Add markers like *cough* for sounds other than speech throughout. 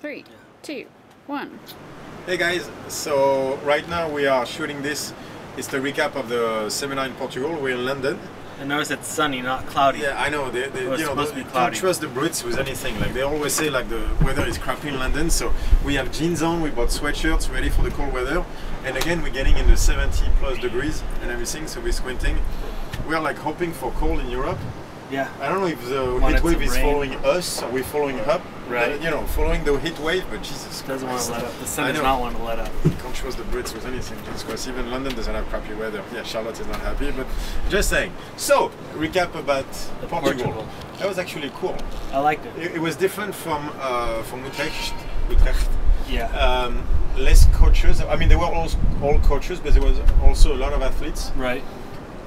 Three, two, one. Hey guys, so right now we are shooting this. It's the recap of the seminar in Portugal. We're in London. And notice it's sunny, not cloudy. Yeah, I know. They, they, It was you know, supposed they, to be don't cloudy. trust the Brits with anything. Like they always say, like the weather is crappy in London. So we have jeans on. We bought sweatshirts ready for the cold weather. And again, we're getting in the 70 plus degrees and everything. So we're squinting. We are like hoping for cold in Europe. Yeah. I don't know if the Wanted heat wave is rain. following us or we're following up. Right. Uh, you know, following the heat wave. But Jesus Doesn't want to let up. The sun does not want to let up. can't trust the Brits with anything, Jesus Christ. Even London doesn't have crappy weather. Yeah, Charlotte is not happy, but just saying. So, recap about Portugal. Portugal. That was actually cool. I liked it. It, it was different from uh, from Utrecht. Utrecht. Yeah. Um, less coaches. I mean, they were all all coaches, but there was also a lot of athletes. right.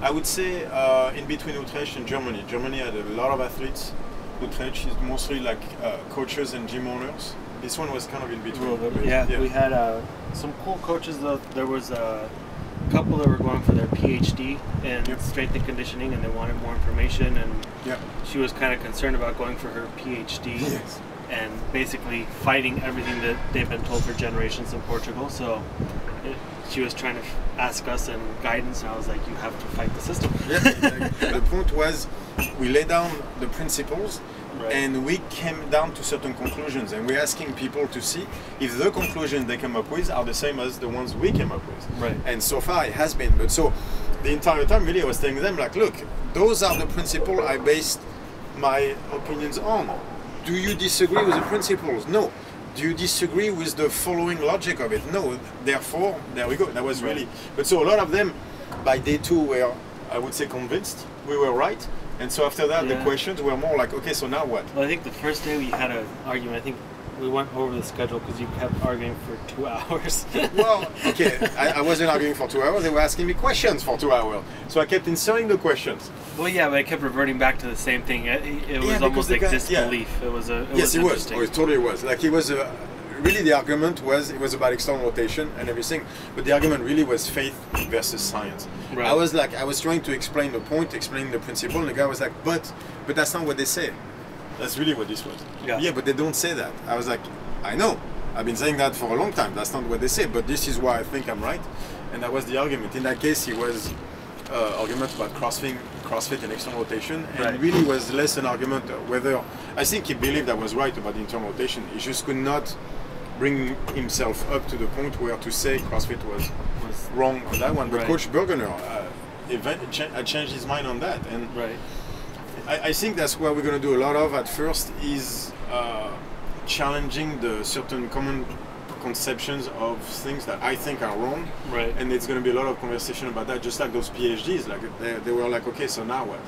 I would say uh, in between Utrecht and Germany. Germany had a lot of athletes. Utrecht is mostly like uh, coaches and gym owners. This one was kind of in between. little bit. but Yeah, we had uh, some cool coaches. Though there was a couple that were going for their PhD in Yep. strength and conditioning, and they wanted more information. And Yeah. she was kind of concerned about going for her PhD Yes. and basically fighting everything that they've been told for generations in Portugal. So it, she was trying to ask us and guidance, and I was like, "You have to fight the system." Yeah, exactly. the *laughs* point was we lay down the principles Right. and we came down to certain conclusions and we're asking people to see if the conclusions they come up with are the same as the ones we came up with. Right. And so far it has been. But so the entire time really I was telling them like, look, those are the principles I based my opinions on. Do you disagree with the principles? No. Do you disagree with the following logic of it? No. Therefore, there we go. That was really. But so a lot of them, by day two, were I would say convinced we were right. And so after that, the questions were more like, okay, so now what? Well, I think the first day we had an argument. I think we went over the schedule because you kept arguing for two *laughs* hours. Well, okay, I, I wasn't arguing for two hours. They were asking me questions for two hours. So I kept inserting the questions. well, yeah, but I kept reverting back to the same thing. It, it was because almost the like guy- yeah. disbelief. It was a. It yes, was it was. interesting. Oh, it totally was. Like it was a. Really, the argument was it was about external rotation and everything, but the argument really was faith versus science. Right. I was like, I was trying to explain the point, explain the principle, and the guy was like, but, but that's not what they say. That's really what this was. Yeah. Yeah, but they don't say that. I was like, I know. I've been saying that for a long time. That's not what they say, but this is why I think I'm right, and that was the argument. In that case, it was uh, argument about CrossFit, CrossFit and external rotation, and Right. really was less an argument whether I think he believed I was right about the internal rotation. He just could not bring himself up to the point where to say CrossFit was Was- wrong on that one. But Right. Coach Burgener uh, event, cha- uh, changed his mind on that, and right. I, I think that's what we're going to do a lot of at first is uh, challenging the certain common conceptions of things that I think are wrong. Right. And it's going to be a lot of conversation about that, just like those PhDs. Like they, they were like, okay, so now what?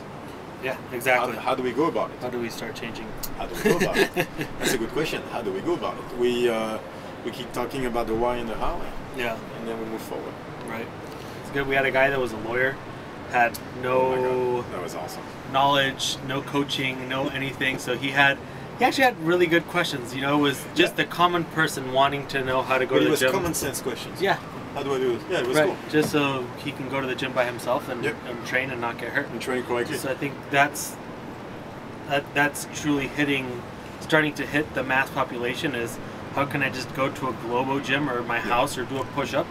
Yeah. How, Exactly. how do we go about it? How do we start changing? How do we go about it? *laughs* That's a good question. How do we go about it? We uh, we keep talking about the why and the how, Yeah. and then we move forward. Right. It's good. We had a guy that was a lawyer, had no Oh my God, that was awesome. Knowledge, no coaching, no anything. So he had, he actually had really good questions. You know, it was just Yeah. the common person wanting to know how to go But to the gym. it was common sense questions. Yeah, How do I do it? Yeah, it was right. cool. Just so he can go to the gym by himself and, Yep. and train and not get hurt. And train correctly. So I think that's that that's truly hitting, starting to hit the mass population. Is how can I just go to a Globo gym or my house or do a push up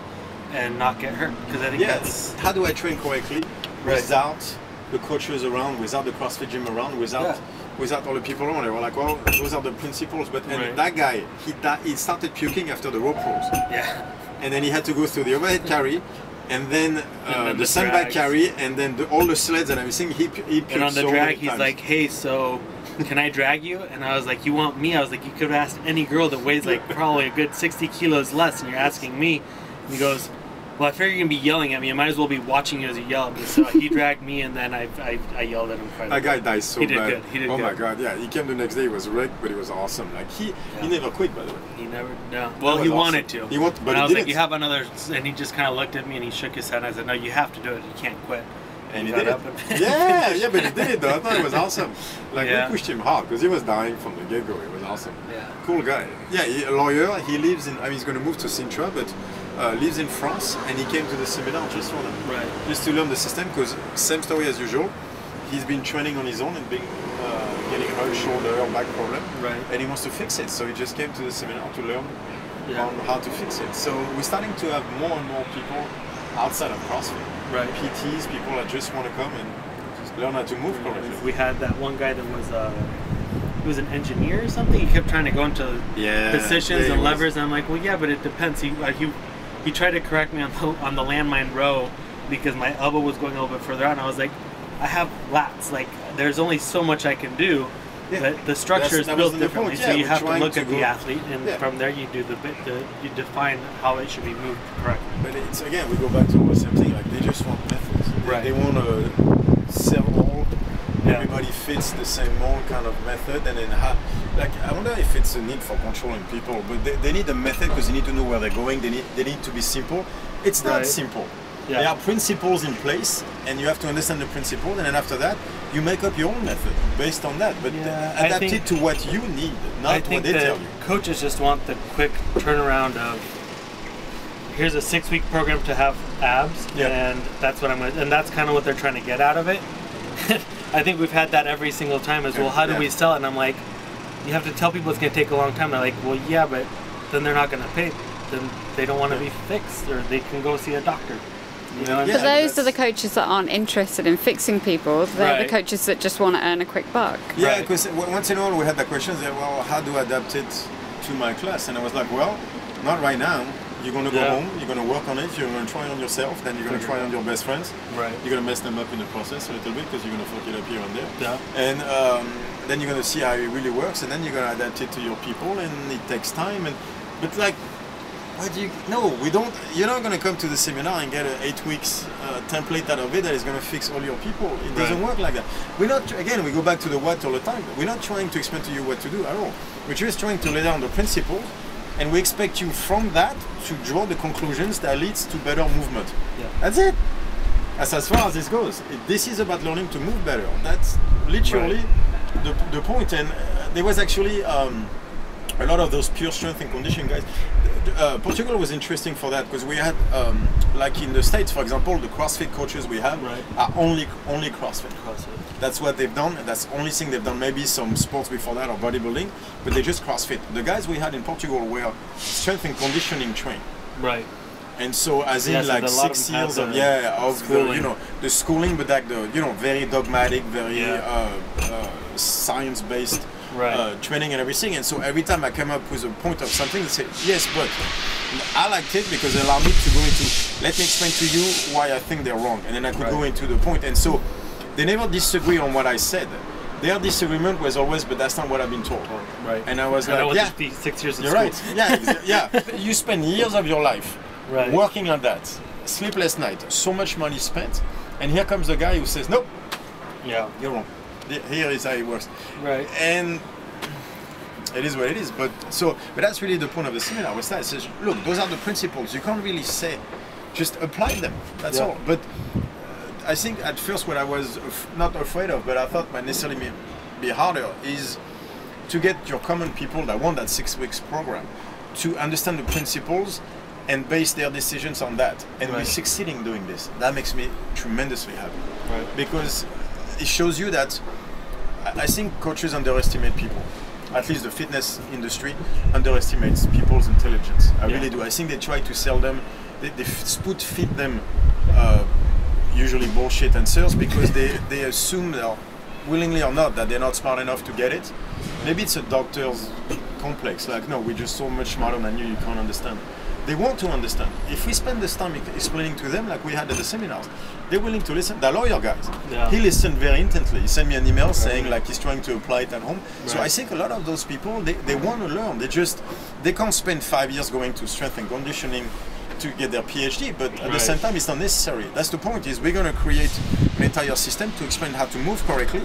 and not get hurt? Because I think Yes. How do I train correctly Right. without the coaches around, without the CrossFit gym around, without Yeah. without all the people around? They were like, well, those are the principles. But and Right. that guy, he he started puking after the rope pulls, yeah, and then he had to go through the overhead carry. And then, uh, And then the, the sandbag carry, and then the, all the sleds and everything. He, pu- he puked and on the so drag he's times. like, hey, so can I drag you? And I was like, you want me? I was like, you could have asked any girl that weighs like probably a good 60 kilos less, and you're asking me. And he goes, well, I figure you're gonna be yelling at me. I might as well be watching you as you yell at me. So he dragged me, and then I, I, I yelled at him. Quite That guy died so He did bad. good, he did oh my god, yeah. He came the next day. He was wrecked, but he was awesome. Like he, Yeah. he never quit, by the way. He never, no. Well, he awesome. wanted to. He want- but and he I was like, didn't. you have another, and he just kind of looked at me and he shook his head. And I said, no, you have to do it. You can't quit. And he got did it. and- *laughs* yeah, yeah, but he did it though. I thought it was awesome. *laughs* Like Yeah. we pushed him hard because he was dying from the get go. It was awesome. Yeah. Cool guy. Yeah, he, a lawyer. He lives in. I mean, he's going to move to Sintra, but uh, lives in France, and he came to the seminar just for that. Right. Just to learn the system, because same story as usual. He's been training on his own and being uh, getting hurt shoulder or back problem, Right. and he wants to fix it. So he just came to the seminar to learn Yeah. on how to fix it. So we're starting to have more and more people outside of CrossFit. Right. PTs, people that just want to come and just learn how to move correctly. We had that one guy that was uh, he was an engineer or something. He kept trying to go into Yeah, positions yeah, and was. levers. And I'm like, well, yeah, but it depends. He like, he he tried to correct me on the on the landmine row because my elbow was going a little bit further out, and I was like, I have lats. Like, there's only so much I can do. Yeah. But the structure That's- is built differently, point. so you have to look to at go- the athlete, and Yeah. from there you do the bit. The, you define how it should be moved correctly. But it's again, we go back to the same thing. Like they just want methods. They, Right. they want to sell. Yeah. Everybody fits the same mold kind of method, and then ha- like I wonder if it's a need for controlling people. But they, they need a method because they need to know where they're going. They need they need to be simple. It's not Right. simple. Yeah. There are principles in place, and you have to understand the principle. And then after that, you make up your own method based on that. But Yeah, uh, adapt think- it to what you need, not what they tell you. coaches just want the quick turnaround of here's a six week program to have abs, Yeah. and that's what I'm gonna, and that's kind of what they're trying to get out of it. *laughs* I think we've had that every single time as well. How do Yeah. we sell it? And I'm like, you have to tell people it's gonna take a long time. They're like, well, yeah, but then they're not gonna pay. Then they don't want to Yeah. be fixed, or they can go see a doctor. You know, what I mean? But those are the coaches that aren't interested in fixing people. They're Right. the coaches that just want to earn a quick buck. Yeah, Right. because once in a while we had that question, say, well, how do I adapt it to my class? And I was like, well, not right now. You're going to go Yeah. home, you're going to work on it, you're going to try on yourself, then you're going to try on your best friends. Right. You're going to mess them up in the process a little bit because you're going to fuck it up here and there. Yeah. And um, then you're going to see how it really works, and then you're going to adapt it to your people, and it takes time. And But like, why do you? No, we don't. You're not going to come to the seminar and get an eight weeks uh, template out of it that is going to fix all your people. It doesn't work like that. We're not. Again, we go back to the what all the time. We're not trying to explain to you what to do at all. We're just trying to lay down the principles, and we expect you from that to draw the conclusions that leads to better movement. Yeah. That's it. That's as far as this goes. This is about learning to move better. That's literally the, the point. And uh, there was actually um, a lot of those pure strength and conditioning guys. Uh, Portugal was interesting for that because we had, um, like in the States, for example, the CrossFit coaches we have Right. are only only CrossFit. CrossFit. That's what they've done. and That's the only thing they've done. Maybe some sports before that or bodybuilding, but they just CrossFit. The guys we had in Portugal were strength and conditioning trained. Right. And so, as in Yeah, like a lot of six years of yeah of the, you know the schooling, but like the you know very dogmatic, very Yeah. uh, uh, science based Right. uh, training and everything. And so every time I come up with a point of something, they say yes, but I liked it because it allowed me to go into let me explain to you why I think they're wrong, and then I could go into the point. And so they never disagree on what I said. Their disagreement was always, but that's not what I've been told. Right. And I was And like, yeah, six years you're school. right. Yeah, yeah. *laughs* You spend years of your life Right. working on that, sleepless night, so much money spent, and here comes the guy who says, "Nope, Yeah. you're wrong. Here is how it works." Right. And it is what it is. But so, but that's really the point of the seminar. Was that it says, "Look, those are the principles. You can't really say, just apply them. That's Yeah. all." But uh, I think at first what I was not afraid of, but I thought might necessarily be, be harder is to get your common people that want that six weeks program to understand the principles and base their decisions on that. And we're Right. succeeding doing this. That makes me tremendously happy Right. because it shows you that I think coaches underestimate people. At least the fitness industry underestimates people's intelligence. I Yeah. really do. I think they try to sell them, they, they spoon feed them uh, usually bullshit answers because they, *laughs* they assume they're willingly or not that they're not smart enough to get it. Maybe it's a doctor's complex. Like, no, we're just so much smarter than you, you can't understand. They want to understand. If we spend this time explaining to them, like we had at the seminars, they're willing to listen. The lawyer guys, Yeah. he listened very intently. He sent me an email saying like he's trying to apply it at home. So I think a lot of those people, they, they want to learn. They just, they can't spend five years going to strength and conditioning to get their PhD, but at the same time, it's not necessary. That's the point. Is we're going to create an entire system to explain how to move correctly,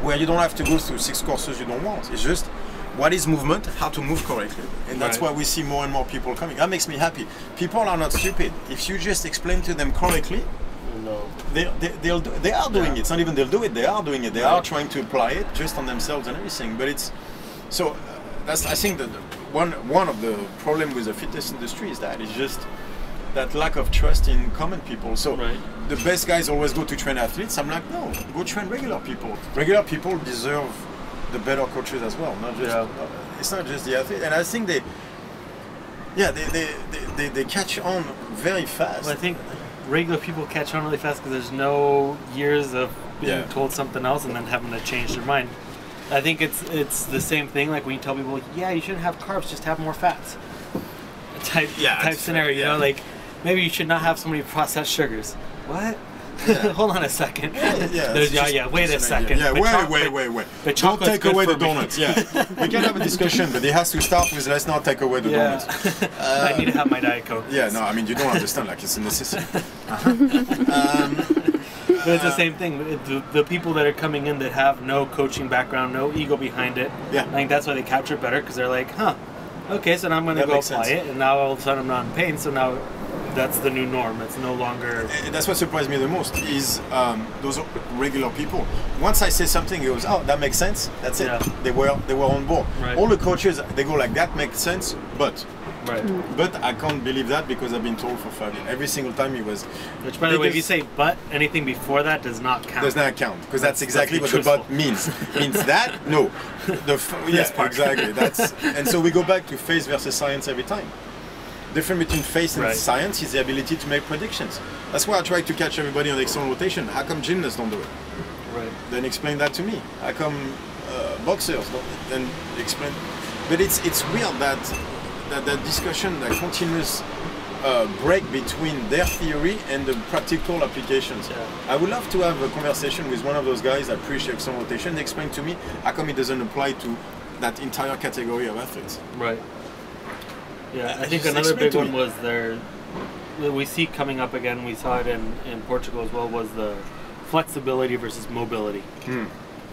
where you don't have to go through six courses you don't want. It's just what is movement, how to move correctly, and that's Right. why we see more and more people coming. That makes me happy. People are not stupid. If you just explain to them correctly, No. they, they, they'll do, they are doing Yeah. it. It's not even they'll do it. They are doing it. They Right. are trying to apply it just on themselves and everything. But it's so uh, that's I think that one one of the problem with the fitness industry is that it's just that lack of trust in common people. So Right. the best guys always go to train athletes. I'm like, no, go train regular people. Regular people deserve the better coaches as well. Not just Yeah. uh, it's not just the athlete. And I think they, yeah, they they, they, they, catch on very fast. Well, I think regular people catch on really fast because there's no years of being Yeah. told something else and then having to change their mind. I think it's it's the same thing. Like when you tell people, yeah, you shouldn't have carbs, just have more fats. *laughs* Type Yeah, type scenario. You know, like maybe you should not have so many processed sugars. What? *laughs* Hold on a second. *laughs* yeah, There's, yeah, yeah. Wait a it's an idea. second. Yeah, wait, wait, wait, wait. the Don't take away the donuts. Yeah, *laughs* we can have a discussion, but it has to start with let's not take away the Yeah. donuts. I need to have my diet coke. Yeah, no, I mean you don't understand. Like it's a necessity. Um, But it's the same thing. The, the people that are coming in that have no coaching background, no ego behind it, Yeah. I think that's why they capture better because they're like, huh, okay, so now I'm going to go apply sense. it, and now all of a sudden I'm not in pain, so now that's the new norm. It's no longer. And that's what surprised me the most is um, those regular people. Once I say something, it goes, "Oh, that makes sense." That's it. Yeah. They were they were on board. Right. All the coaches they go like, "That makes sense," but Right. but I can't believe that because I've been told for five years. Every single time it was Which, by the way, if you say but, anything before that does not count. does not count because that's Let's- exactly what be the but means. means that no, *laughs* the f- yeah exactly. That's and so we go back to faith versus science every time. Difference between faith and Right. science is the ability to make predictions. That's why I try to catch everybody on external rotation. How come gymnasts don't do it? Right. then explain that to me. How come uh, boxers don't then explain? But it's it's weird that that, that discussion, that continuous uh, break between their theory and the practical applications. Yeah. I would love to have a conversation with one of those guys that preach external rotation. They explain to me how come it doesn't apply to that entire category of athletes. Right. Yeah, I think another big one was their. that We see coming up again. We saw it in, in Portugal as well. Was the flexibility versus mobility, hmm.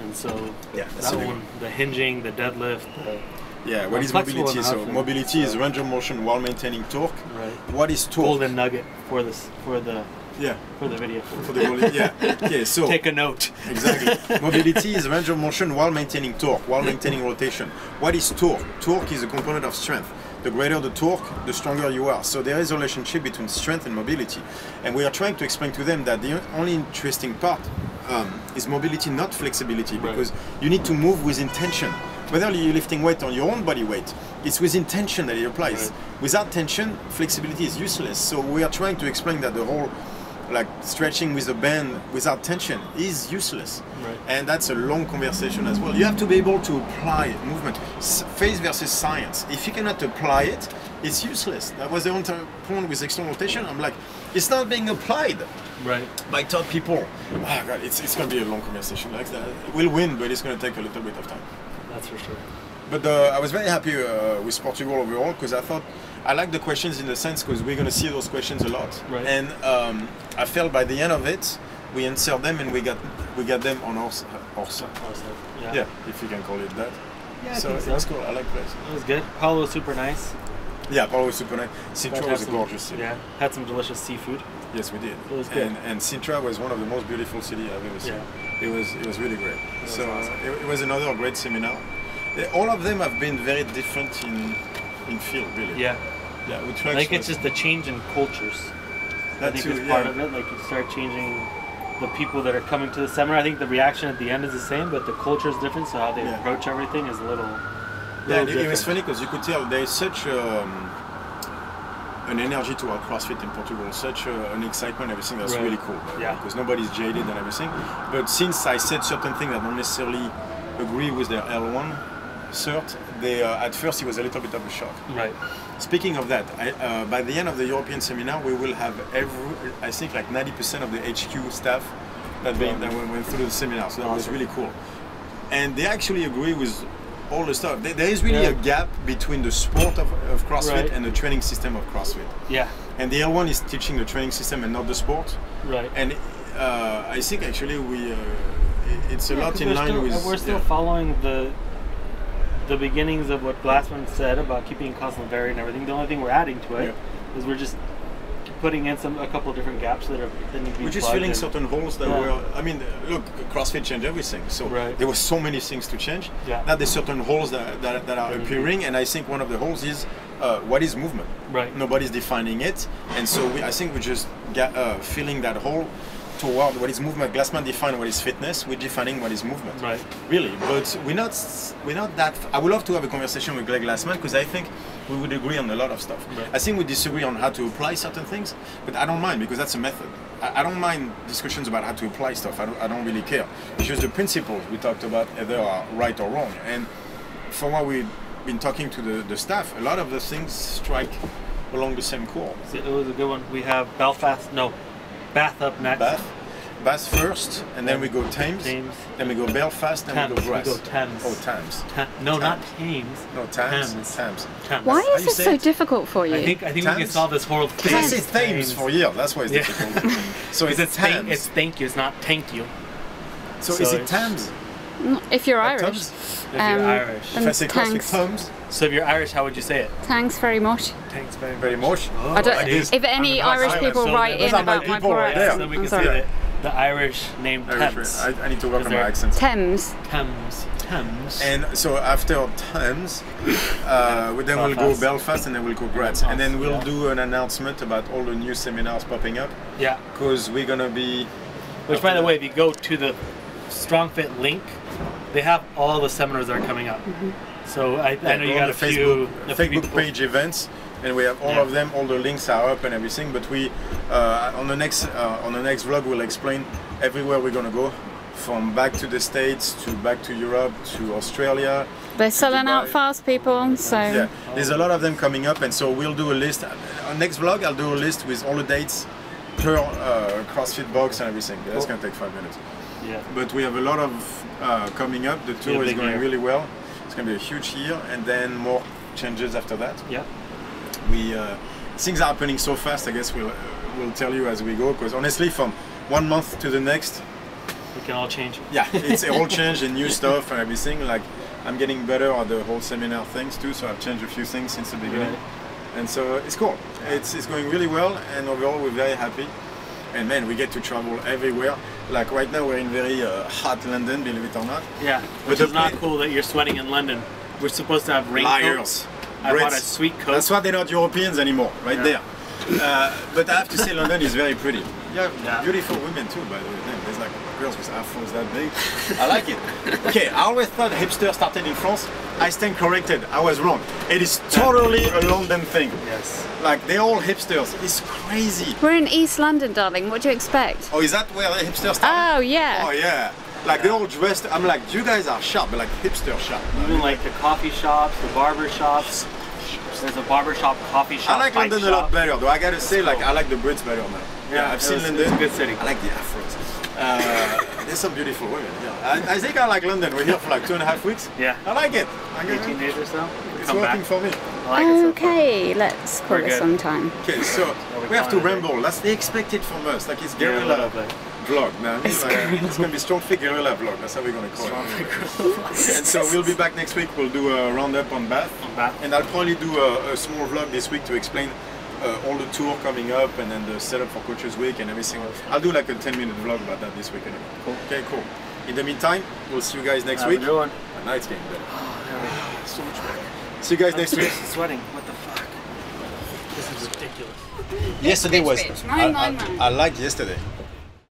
and so Yeah, that's that a big one, the hinging, the deadlift, the, Yeah, what I'm is flexible mobility? So mobility is range of motion while maintaining torque. right What is torque? golden nugget for this for the Yeah, for the video. for the mobility. Yeah. Okay, *laughs* so Take a note. Exactly. *laughs* Mobility is range of motion while maintaining torque, while maintaining rotation. What is torque? Torque is a component of strength. The greater the torque, the stronger you are. So there is a relationship between strength and mobility. And we are trying to explain to them that the only interesting part um, is mobility, not flexibility, Right. because you need to move with intention. Whether you're lifting weight on your own body weight, it's with intention that it applies. Right. Without tension, flexibility is useless. So we are trying to explain that the whole like stretching with a band without tension is useless. Right. And that's a long conversation as well. You have to be able to apply movement. Faith versus science. If you cannot apply it, it's useless. That was the only point with external rotation. I'm like, it's not being applied Right. by top people. Ah, God, it's, it's going to be a long conversation like that. We'll win, but it's going to take a little bit of time. That's for sure. But uh, I was very happy uh, with Portugal overall because I thought I like the questions in the sense because we're going to see those questions a lot. Right. And um, I felt by the end of it, we answered them and we got we got them on our s- our side. Yeah. Yeah, if you can call it that. Yeah, I so think so. was cool. I like that. It was good. Paulo was super nice. Yeah, Paulo was super nice. Got Sintra was a gorgeous city. Yeah, had some delicious seafood. Yes, we did. It was good. And and Sintra was one of the most beautiful cities I've ever seen. Yeah. It was it was really great. was so uh, awesome. it, it was another great seminar. All of them have been very different in in field, really. Yeah, Yeah, we I tried. think it's just the change in cultures. I think too. it's part yeah. of it. Like you start changing the people that are coming to the seminar. I think the reaction at the end is the same, but the culture is different. So how they Yeah. approach everything is a little. Yeah, little it, it was funny because you could tell there is such um, an energy toward CrossFit in Portugal, such uh, an excitement, everything that's Right. really cool. Yeah. Because nobody's jaded and everything. But since I said certain things that don't necessarily agree with their L1 cert, they uh, at first it was a little bit of a shock. Right. Speaking of that, I, uh, by the end of the European seminar, we will have every, I think like 90% of the HQ staff that, been, that went, through the seminar. So that was really cool. And they actually agree with all the stuff. There, there is really Yeah. a gap between the sport of, of CrossFit Right. and the training system of CrossFit. Yeah. And the L1 is teaching the training system and not the sport. Right. And uh, I think actually we, uh, it's a Yeah, lot in line still, with. We're still yeah. following the the beginnings of what Glassman said about keeping constant vary and everything. The only thing we're adding to it is Yeah. we're just putting in some a couple of different gaps that are that need to be We're just filling and- certain holes that Yeah. were. I mean, look, CrossFit changed everything. So Right. there were so many things to change. Yeah. Now there's certain holes that, that, that are appearing, and I think one of the holes is uh, what is movement. Right. Nobody's defining it, and so we, I think we're just get, uh, filling that hole toward what is movement. Glassman defined what is fitness. We're defining what is movement. Right. Really, but we're not we're not that. I would love to have a conversation with Greg Glassman because I think we would agree on a lot of stuff. Right. I think we disagree on how to apply certain things, but I don't mind because that's a method. I, I don't mind discussions about how to apply stuff. I don't, I don't really care. It's just the principles we talked about either are right or wrong. And from what we've been talking to the, the staff, a lot of the things strike along the same core. So It was a good one. We have Belfast, no, Bath up next. Bath, Bath first, and then we go Thames, Thames. then we go Belfast, then we go Graz. We go Thames. Oh, Thames. Ta- no, not Thames. Thames. No, Thames. Thames. Thames. Thames. Why is you this so it? difficult for you? I think I think we can Thames? solve this whole Because I thing. say Thames for years, that's why it's Yeah. difficult. So *laughs* Because it's, it's Thames. thank, it's thank you. It's not thank you. so, so is it it's- Thames? If you're Like Irish. Thames? If Um, you're Irish. If I say CrossFit thanks. Thames, So if you're Irish, how would you say it? Thanks very much. Thanks very very much. Oh, I don't, like if any I'm Irish Irish, people so write in about my people right poor there. accent, So we can say sorry. that the Irish name Irish, Thames. I, I need to work Is on my there- accent. Thames. Thames. Thames. And so after Thames, uh, then we'll go Belfast. Belfast and then we'll go Graz. And then we'll Yeah. do an announcement about all the new seminars popping up yeah. because we're gonna be. Which, by the way, if you go to the StrongFit link, they have all the seminars that are coming up. So I, I know you got the a few, Facebook, a few Facebook people- page events, and we have all Yeah. of them. All the links are up and everything. But we uh, on the next uh, on the next vlog we'll explain everywhere we're gonna go, from back to the states to back to Europe to Australia. They're selling out fast, people. So Yeah, there's a lot of them coming up, and so we'll do a list. On next vlog, I'll do a list with all the dates per uh, CrossFit box and everything. That's Cool. gonna take five minutes. Yeah. But we have a lot of uh, coming up. The tour is going year. really well. It's gonna be a huge year, and then more changes after that. Yeah. We uh, things are happening so fast. I guess we'll uh, we'll tell you as we go. Because honestly, from one month to the next, We can all change. yeah, it's *laughs* all change and new stuff and everything. Like I'm getting better at the whole seminar things too. So I've changed a few things since the beginning. Right. and so it's cool. It's, it's going really well, and overall we're very happy. And man, we get to travel everywhere. Like right now, we're in very uh, hot London, believe it or not. Yeah. Which the is not cool that you're sweating in London. We're supposed to have raincoats. Liars. I bought a sweet coat. That's why they're not Europeans anymore, right Yeah. there. Uh, but I have to say, London is very pretty. Yeah, Yeah. beautiful women too, by the way. There's like girls with afros that big. *laughs* I like it. Okay, I always thought hipster started in France. I stand corrected. I was wrong. It is totally a London thing. Yes. Like they're all hipsters. It's crazy. we're in East London, darling. What do you expect? Oh, is that where the hipsters started? Oh yeah. Oh yeah. Like they're all dressed. I'm like, you guys are sharp, but like hipster sharp. Even like the coffee shops, the barber shops. There's a barber shop, coffee shop. I like bike London a lot better, though. I gotta say, like. I like the Brits better now. Yeah, I've seen was- London. it's a good city. I like the afros. Uh, *laughs* there's some beautiful women. Yeah, I, I think I like London. We're here for like two and a half weeks. Yeah. I like it. I get 18 days or so. It's Come working back. for me. I like it so. Okay, let's call We're it good. sometime. Okay, so we're have to ramble. That's they expect it from us. Like it's Yeah, guerrilla little bit. vlog. Now it's, like, it's gonna be StrongFit guerrilla vlog. That's how we're gonna call it. and so we'll be back next week. We'll do a roundup on Bath. On Bath. And I'll probably do a, a small vlog this week to explain uh, all the tour coming up and then the setup for Coaches Week and everything. I'll do like a 10 minute vlog about that this week anyway. Cool. Okay, cool. In the meantime, we'll see you guys next Have a week. good one. And now it's getting better. so much better. See you guys next week. Sweating. What the fuck? This is ridiculous. Yesterday was. bitch. I, Mine, mine, I, mine. I liked yesterday.